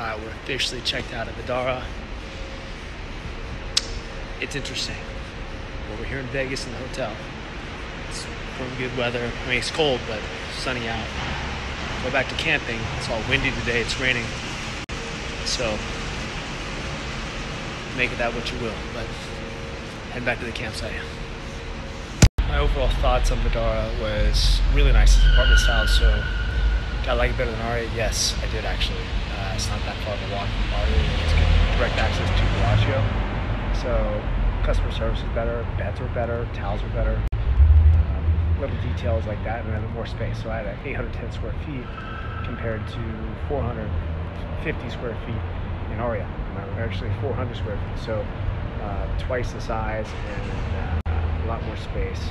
Uh, we're officially checked out of Vdara. It's interesting. Well, we're here in Vegas in the hotel. It's from good weather. I mean, it's cold, but sunny out. Go back to camping. It's all windy today. It's raining. So make of that what you will. But head back to the campsite. My overall thoughts on Vdara was really nice. It's apartment style, so did I like it better than Aria? Yes, I did actually. It's not that far a walk from Aria. It's direct access to Bellagio. So customer service is better, beds are better, towels are better, um, little details like that, and then more space. So I had 810 square feet compared to 450 square feet in Aria. Actually 400 square feet. So uh, twice the size and uh, a lot more space.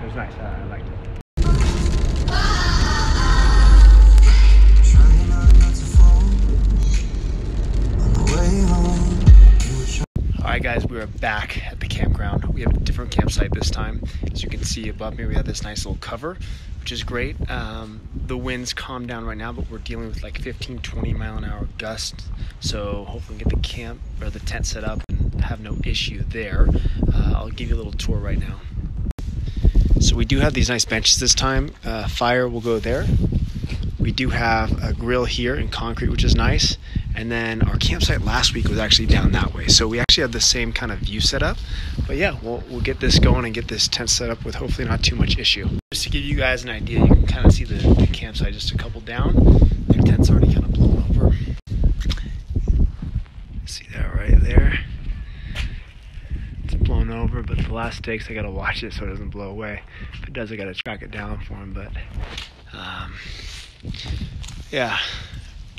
It was nice. I liked it. All right, guys, we are back at the campground. We have a different campsite this time. As you can see above me, we have this nice little cover, which is great. Um, the winds calm down right now, but we're dealing with like 15, 20 mile an hour gusts. So hopefully, we get the camp or the tent set up and have no issue there. Uh, I'll give you a little tour right now. So we do have these nice benches this time. Uh, fire will go there. We do have a grill here in concrete, which is nice. And then our campsite last week was actually down that way. So we actually have the same kind of view set up. But yeah, we'll, we'll get this going and get this tent set up with hopefully not too much issue. Just to give you guys an idea, you can kind of see the, the campsite just a couple down. Their tent's already kind of blown over. See that right there? It's blown over, but the last stakes, I gotta watch it so it doesn't blow away. If it does, I gotta track it down for him. But um, yeah,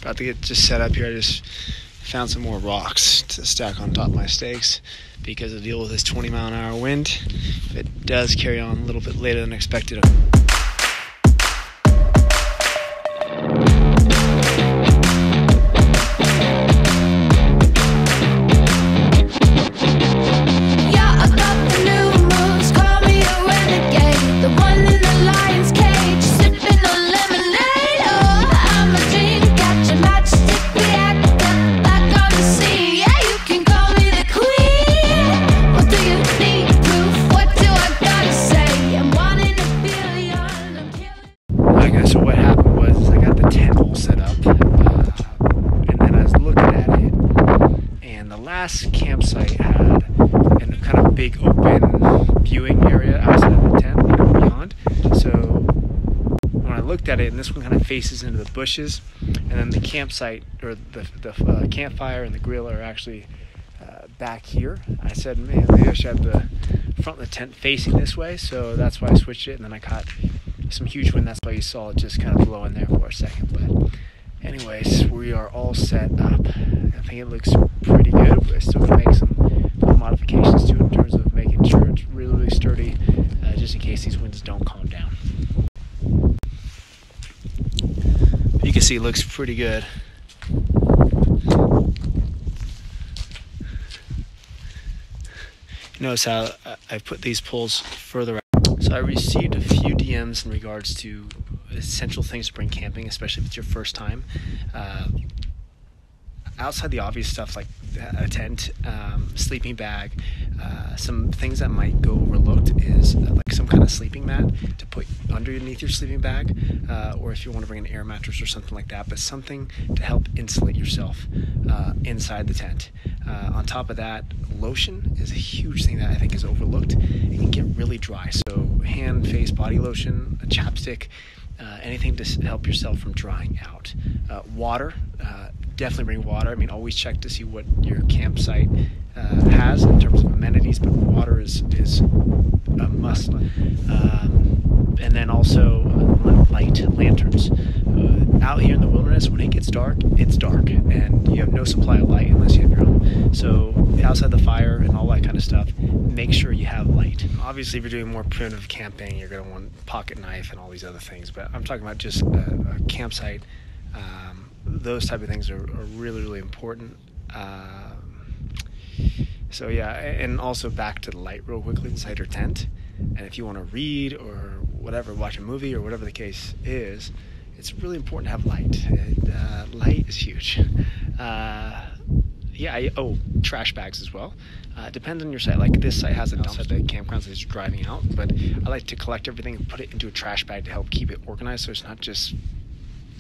about to get just set up here. I just found some more rocks to stack on top of my stakes because of the deal with this 20 mile an hour wind. If it does carry on a little bit later than expected. At it, and this one kind of faces into the bushes, and then the campsite or the the uh, campfire and the grill are actually uh, back here. I said, man, maybe I should have the front of the tent facing this way. So that's why I switched it, and then I caught some huge wind. That's why you saw it just kind of blow in there for a second. But anyways, we are all set up. I think it looks pretty good. We're still gonna make some modifications to it in terms of making sure it's really, really sturdy, uh, just in case these winds don't calm down. It looks pretty good. Notice how I- I put these poles further out. So I received a few DMs in regards to essential things to bring camping, especially if it's your first time. Uh, outside the obvious stuff like a tent, um, sleeping bag, uh, some things that might go overlooked is uh, like some kind of sleeping mat to put underneath your sleeping bag, uh, or if you want to bring an air mattress or something like that, but something to help insulate yourself uh, inside the tent. Uh, on top of that, lotion is a huge thing that I think is overlooked. It can get really dry, so hand, face, body lotion, a chapstick. Uh, anything to help yourself from drying out. Uh, water, uh, definitely bring water. I mean, always check to see what your campsite uh, has in terms of amenities, but water is is a must. Um, and then also uh, light lanterns. Uh, out here in the wilderness, when it gets dark, it's dark, and you have no supply of light unless you have your own. So outside the fire and all that kind of stuff, make sure you have light. Obviously, if you're doing more primitive camping, you're going to want pocket knife and all these other things. But I'm talking about just a, a campsite. Um, those type of things are, are really, really important. Um, so yeah, and also back to the light real quickly inside your tent. And if you want to read or whatever, watch a movie or whatever the case is, it's really important to have light. It, uh, light is huge. Uh, yeah, I, oh, trash bags as well. Uh, depends on your site. Like this site has a outside the campgrounds that's driving out, but I like to collect everything and put it into a trash bag to help keep it organized, so it's not just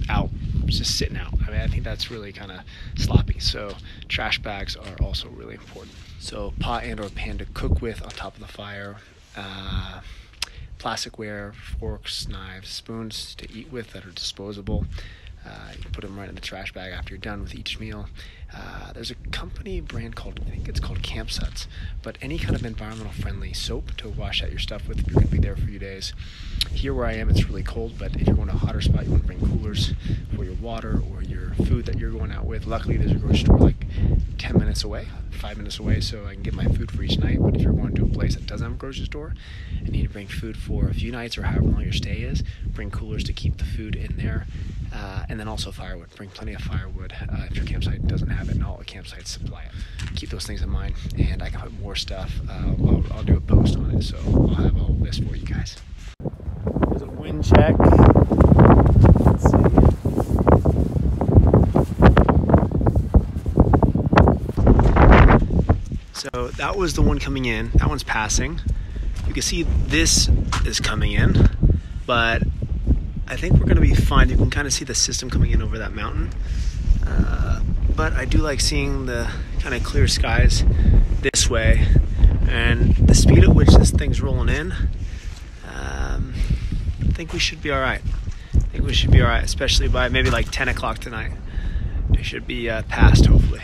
out, just sitting out. I mean, I think that's really kind of sloppy. So trash bags are also really important. So pot and or pan to cook with on top of the fire. Uh, plasticware, forks, knives, spoons to eat with that are disposable. Uh, you can put them right in the trash bag after you're done with each meal. Uh, there's a company brand called, I think it's called Campsuds, but any kind of environmental friendly soap to wash out your stuff with if you're going to be there for a few days. Here where I am, it's really cold, but if you're going to a hotter spot, you want to bring coolers for your water or your food that you're going out with. Luckily, there's a grocery store like 10 minutes away, five minutes away, so I can get my food for each night. But if you're going to a place that doesn't have a grocery store and need to bring food for a few nights or however long your stay is, bring coolers to keep the food in there. Uh, and then also firewood. Bring plenty of firewood uh, if your campsite doesn't have it, and all the campsites supply it. Keep those things in mind, and I can put more stuff. Uh, I'll, I'll, do a post on it, so I'll have a whole list for you guys. There's a wind check. Let's see. So that was the one coming in. That one's passing. You can see this is coming in, but I think we're going to be fine. You can kind of see the system coming in over that mountain. Uh, but I do like seeing the kind of clear skies this way and the speed at which this thing's rolling in. Um, I think we should be all right. I think we should be all right, especially by maybe like 10 o'clock tonight. It should be uh, past, hopefully.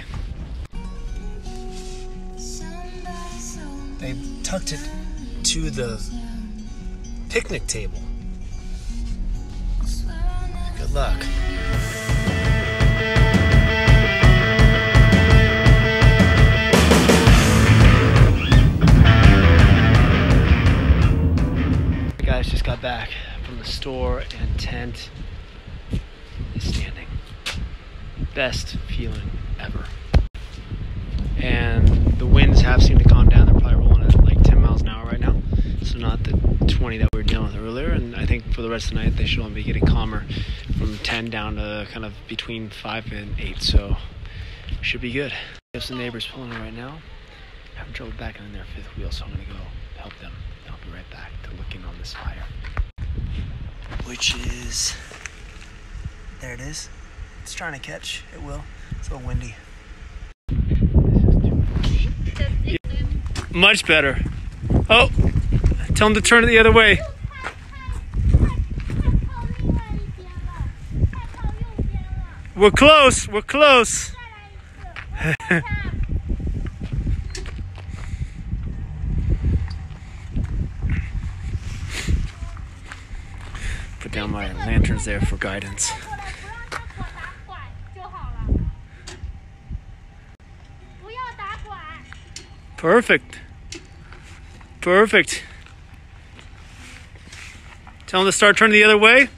They tucked it to the picnic table. Good luck. Guys just got back from the store and tent is standing. Best feeling ever. And the winds have seemed to calm down. They're probably rolling at like 10 miles an hour right now. So not the 20 that we were dealing with earlier. And I think for the rest of the night they should only be getting calmer from 10 down to kind of between 5 and 8. So should be good. We have some neighbors pulling right now. Having trouble backing in their fifth wheel, so I'm gonna go help them. I'll be right back to look in on this fire. Which is there it is. It's trying to catch. It will. It's a little windy. Much better. Oh, tell him to turn it the other way. We're close, we're close. Put down my lanterns there for guidance. Perfect. Perfect. Tell them to start turning the other way.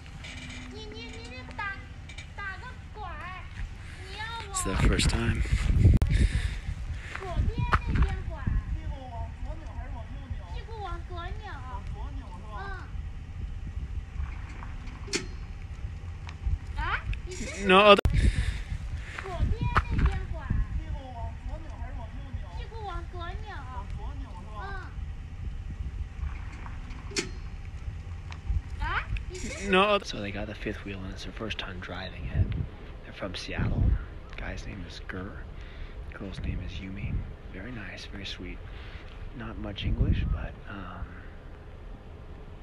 it's the first time. No other. No. So they got the fifth wheel and it's their first time driving it. They're from Seattle. Guy's name is Gur. Girl's name is Yumi. Very nice, very sweet. Not much English, but um,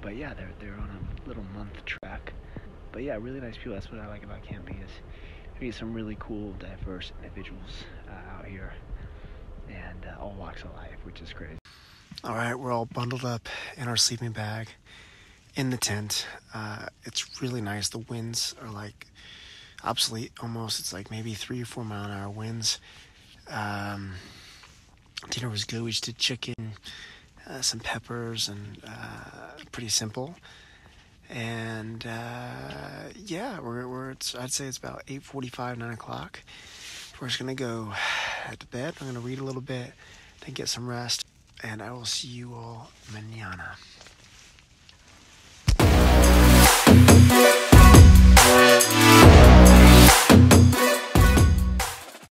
but yeah, they're they're on a little month trek. But yeah, really nice people. That's what I like about camping is we some really cool, diverse individuals uh, out here, and uh, all walks of life, which is great. All right, we're all bundled up in our sleeping bag in the tent. Uh, it's really nice. The winds are like obsolete almost. It's like maybe three or four mile an hour winds. Um, dinner was good. We just did chicken, uh, some peppers, and uh, pretty simple. And uh, yeah, we're, we're I'd say it's about eight forty-five, nine o'clock. We're just gonna go to bed. I'm gonna read a little bit, then get some rest, and I will see you all mañana.